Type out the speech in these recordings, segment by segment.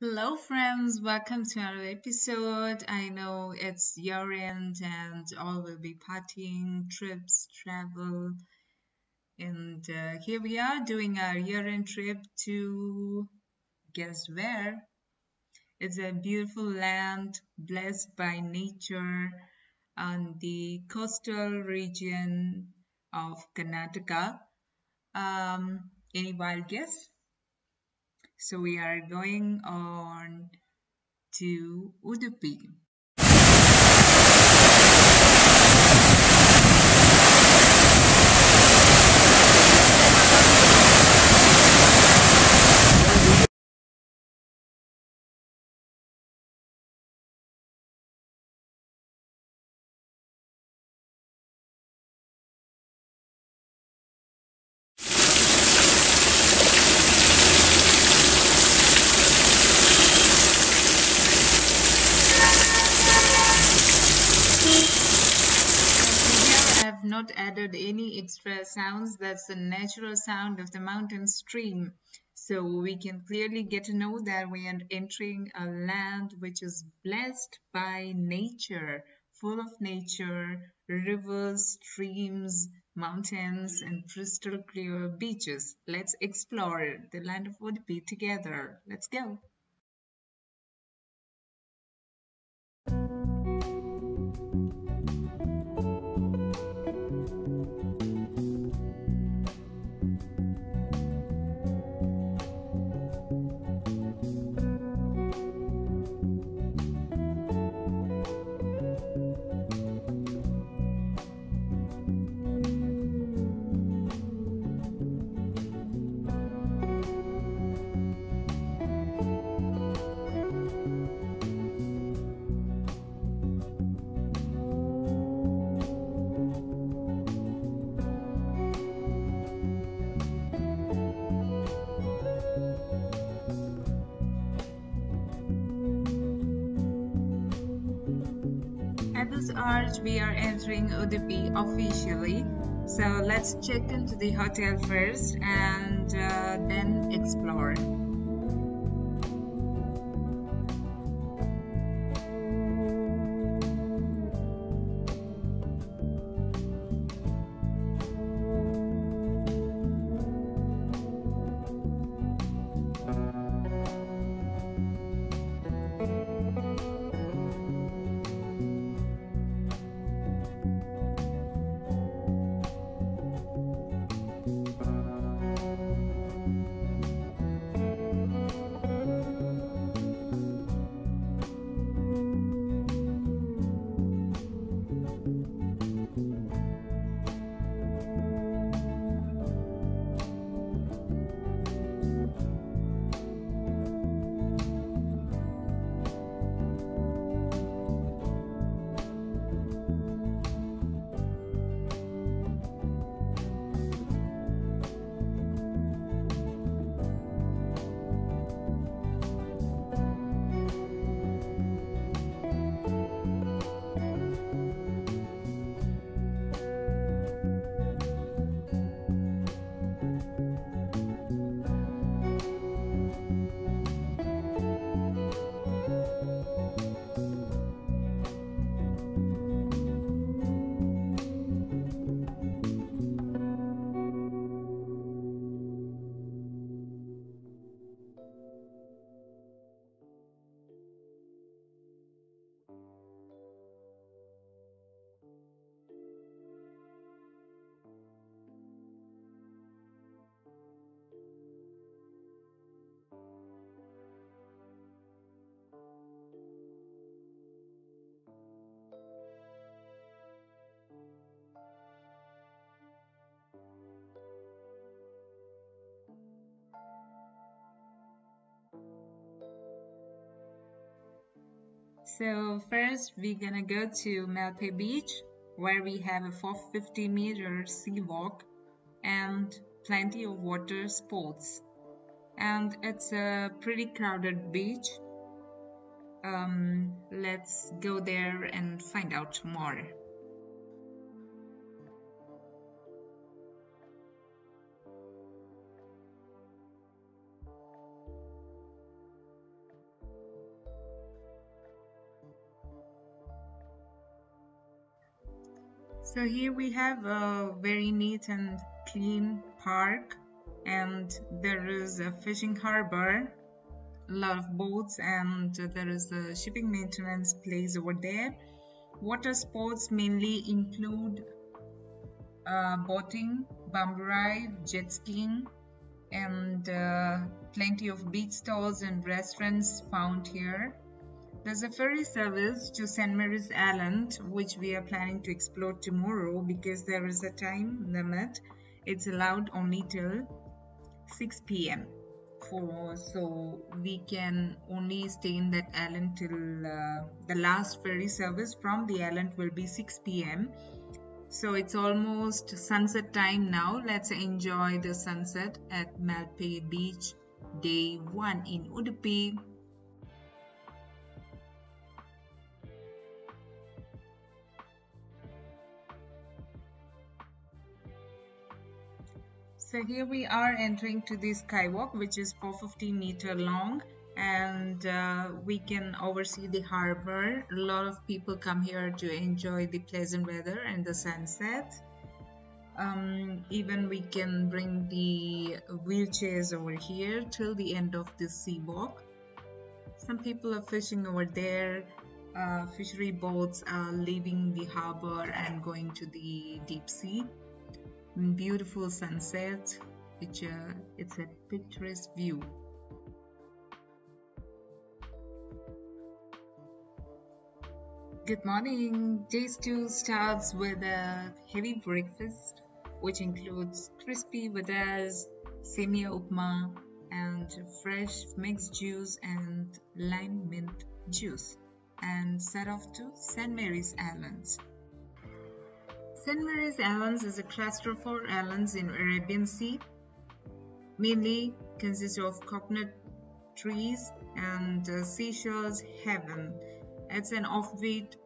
Hello, friends. Welcome to another episode. I know it's year end and all will be partying, trips, travel. And uh, here we are doing our year end trip to guess where? It's a beautiful land blessed by nature on the coastal region of Karnataka. Um, any wild guess? So we are going on to Udupi. Here I have not added any extra sounds. That's the natural sound of the mountain stream. So we can clearly get to know that we are entering a land which is blessed by nature, full of nature, rivers, streams, mountains, and crystal clear beaches. Let's explore the land of Udupi together. Let's go. This arch, we are entering Udupi officially. So let's check into the hotel first and uh, then explore. So first we're gonna go to Malpe Beach where we have a 450 meter sea walk and plenty of water sports. And it's a pretty crowded beach. Um, let's go there and find out more. So here we have a very neat and clean park and there is a fishing harbor, a lot of boats and there is a shipping maintenance place over there. Water sports mainly include uh, boating, bamboo ride, jet skiing and uh, plenty of beach stalls and restaurants found here. There's a ferry service to St. Mary's Island, which we are planning to explore tomorrow because there is a time limit. It's allowed only till 6 p.m. For so we can only stay in that island till uh, the last ferry service from the island will be 6 p.m. So it's almost sunset time now. Let's enjoy the sunset at Malpe Beach, day one in Udupi. So here we are entering to the skywalk which is 450 meter long and uh, we can oversee the harbor. A lot of people come here to enjoy the pleasant weather and the sunset. Um, even we can bring the wheelchairs over here till the end of the sea walk. Some people are fishing over there. Uh, fishery boats are leaving the harbor and going to the deep sea beautiful sunset which uh, it's a picturesque view good morning day two starts with a heavy breakfast which includes crispy vadas semia upma and fresh mixed juice and lime mint juice and set off to St. Mary's Islands. St. Mary's Islands is a cluster of four islands in Arabian Sea. Mainly consists of coconut trees and uh, seashells heaven. It's an offbeat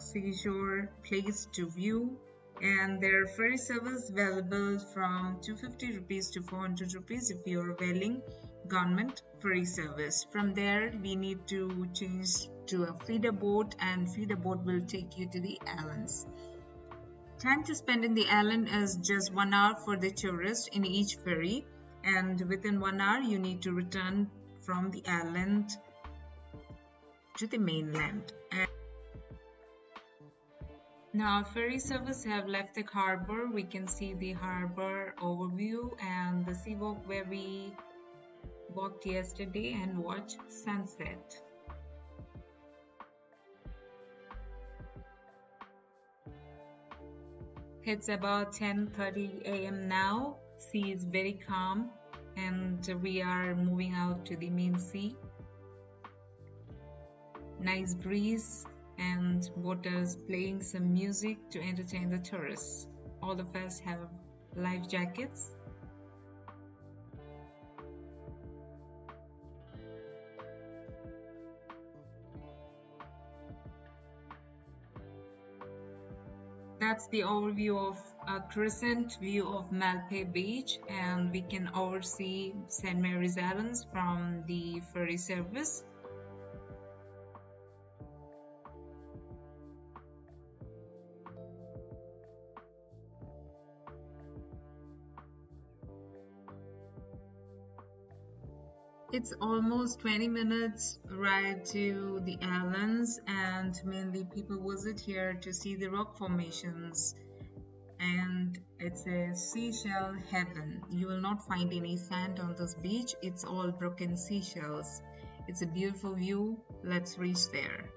seashore place to view and there are ferry service available from 250 rupees to 400 rupees if you're availing government ferry service. From there we need to change to a feeder boat and feeder boat will take you to the islands. Time to spend in the island is just one hour for the tourist in each ferry and within one hour you need to return from the island to the mainland. And now ferry service have left the harbor. We can see the harbor overview and the sea walk where we walked yesterday and watched sunset. It's about 10:30 a.m. now. Sea is very calm and we are moving out to the main sea. Nice breeze and waters playing some music to entertain the tourists. All of us have life jackets that's the overview of a crescent view of Malpe Beach and we can oversee St. Mary's Islands from the ferry service. It's almost 20 minutes ride to the islands and mainly people visit here to see the rock formations and it's a seashell heaven. You will not find any sand on this beach. It's all broken seashells. It's a beautiful view. Let's reach there.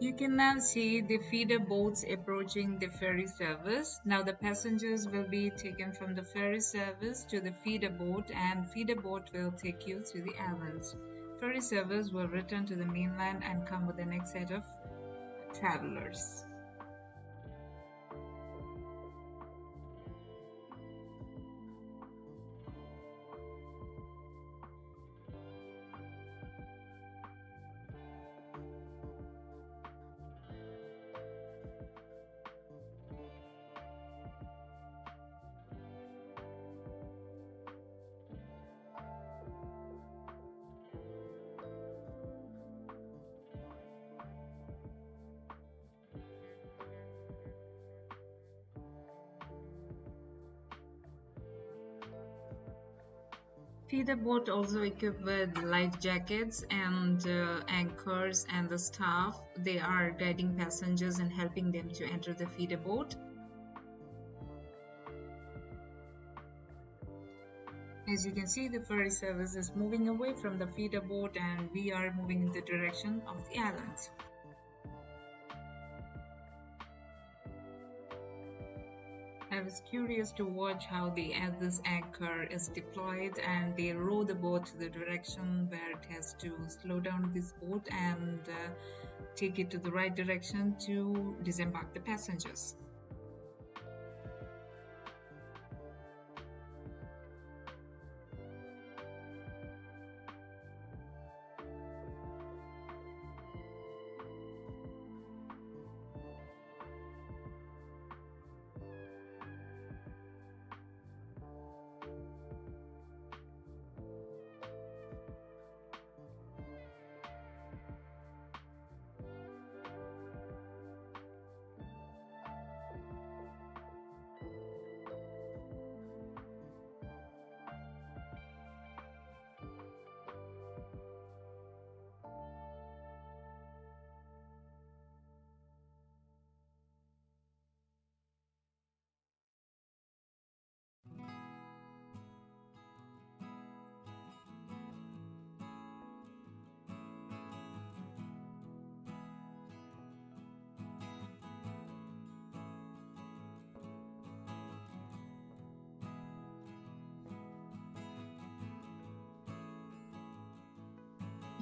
You can now see the feeder boats approaching the ferry service. Now the passengers will be taken from the ferry service to the feeder boat and feeder boat will take you to the islands. Ferry service will return to the mainland and come with the next set of travelers. Feeder boat also equipped with life jackets and uh, anchors and the staff. They are guiding passengers and helping them to enter the feeder boat. As you can see, the ferry service is moving away from the feeder boat and we are moving in the direction of the island. I was curious to watch how the this anchor is deployed and they row the boat to the direction where it has to slow down this boat and uh, take it to the right direction to disembark the passengers.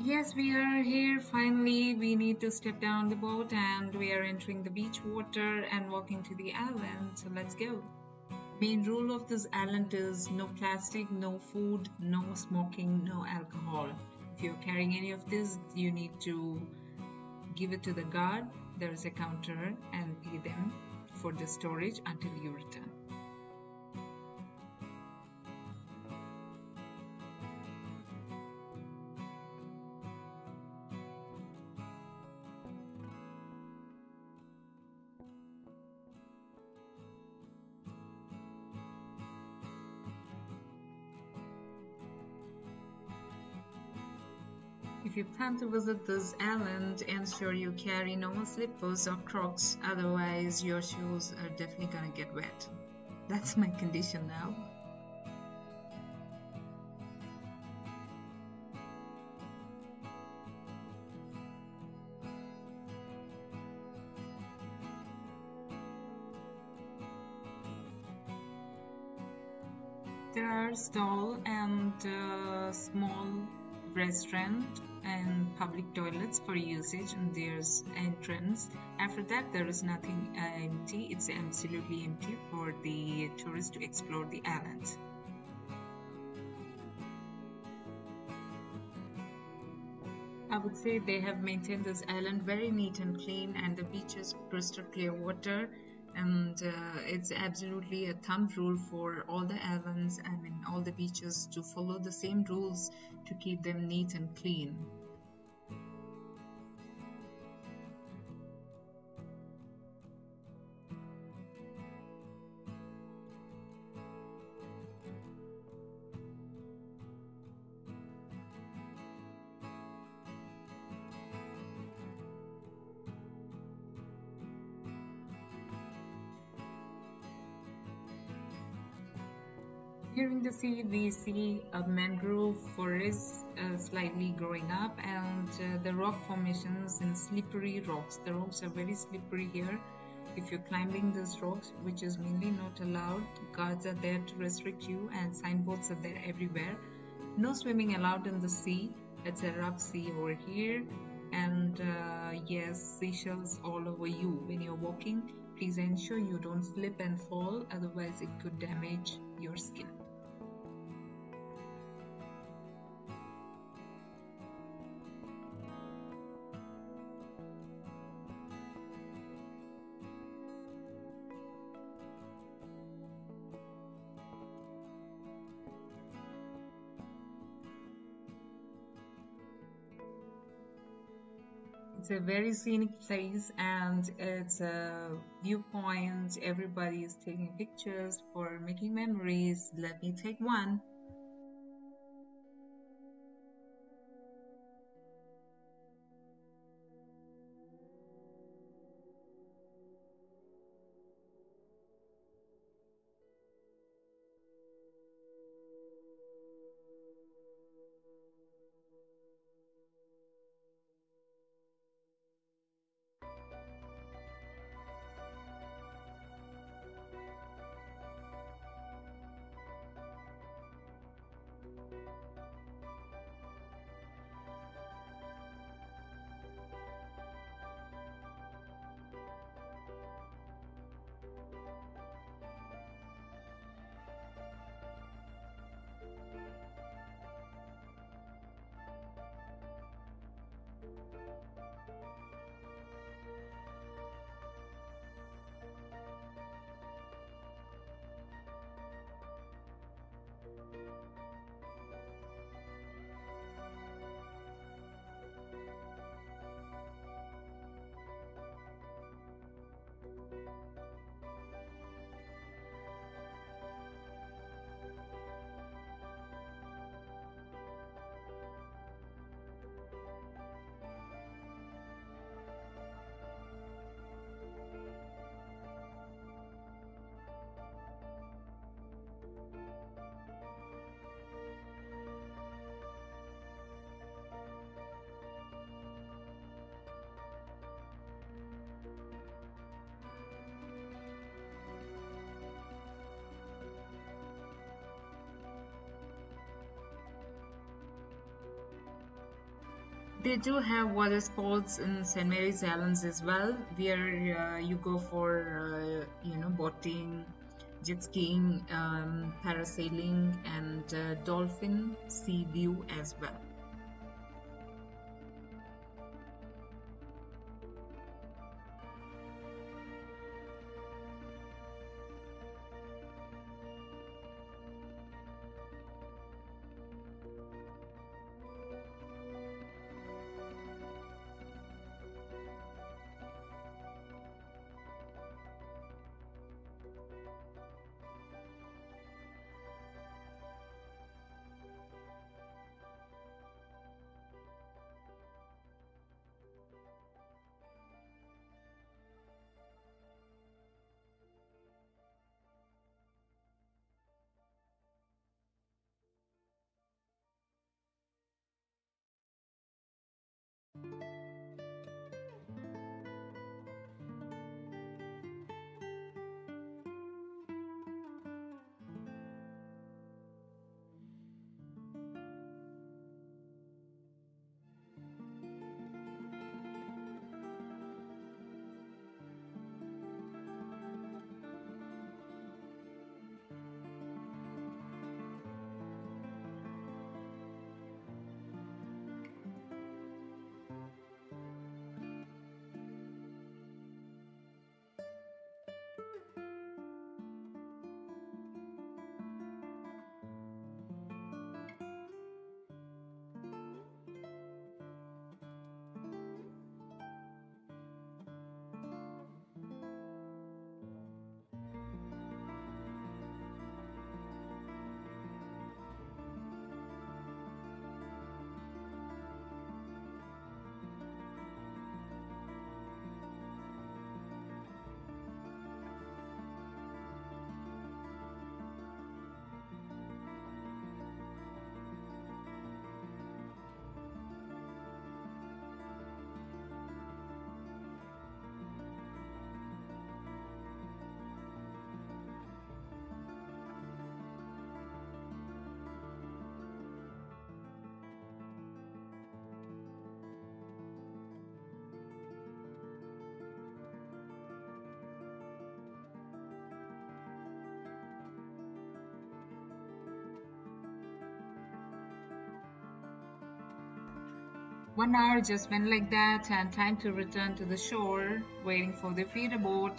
Yes, we are here. Finally, we need to step down the boat and we are entering the beach water and walking to the island. So let's go. Main rule of this island is no plastic, no food, no smoking, no alcohol. If you're carrying any of this, you need to give it to the guard. There is a counter and pay them for the storage until you return. To visit this island, ensure you carry normal slippers or crocs, otherwise your shoes are definitely gonna get wet. That's my condition now. There are stall and uh, small restaurant and public toilets for usage and there's entrance. After that there is nothing empty. It's absolutely empty for the tourists to explore the island. I would say they have maintained this island very neat and clean and the beaches crystal clear water and uh, it's absolutely a thumb rule for all the islands I mean all the beaches to follow the same rules to keep them neat and clean. We see a mangrove forest uh, slightly growing up and uh, the rock formations and slippery rocks. The rocks are very slippery here. If you're climbing these rocks, which is mainly not allowed, guards are there to restrict you and signboards are there everywhere. No swimming allowed in the sea. It's a rough sea over here and uh, yes, seashells all over you when you're walking. Please ensure you don't slip and fall, otherwise it could damage your skin. It's a very scenic place and it's a viewpoint. Everybody is taking pictures for making memories. Let me take one they do have water sports in St. Mary's Islands as well, where uh, you go for uh, you know boating, jet skiing, um, parasailing, and uh, dolphin sea view as well. One hour just went like that, and time to return to the shore, waiting for the feeder boat.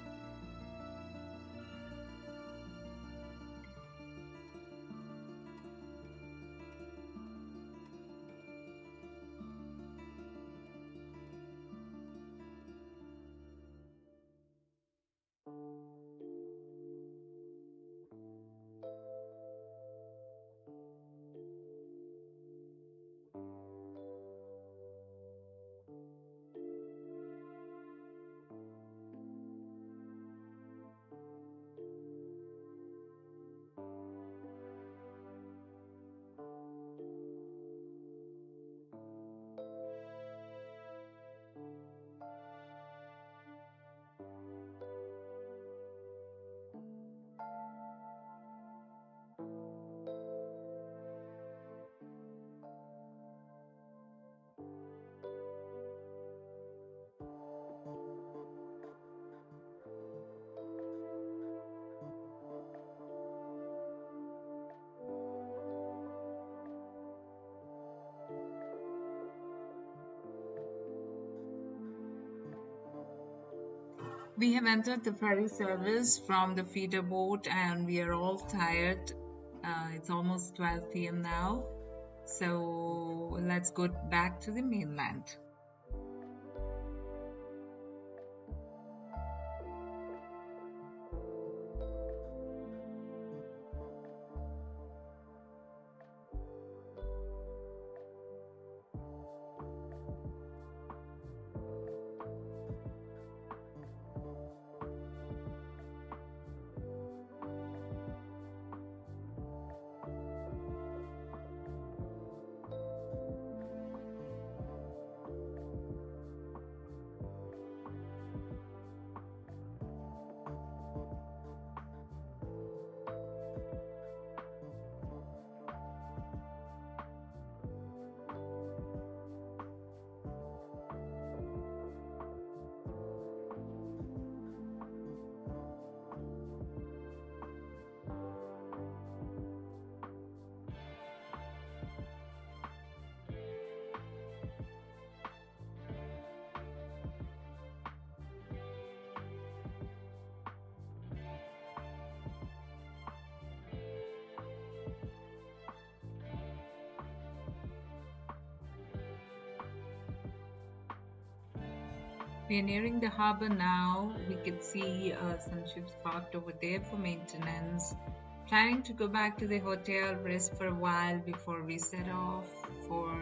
We have entered the ferry service from the feeder boat and we are all tired. Uh, it's almost 12 pm now. So let's go back to the mainland. We're nearing the harbor now. We could see uh, some ships parked over there for maintenance. Planning to go back to the hotel, rest for a while before we set off for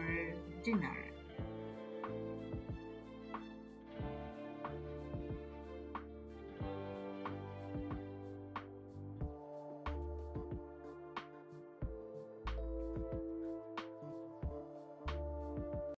dinner.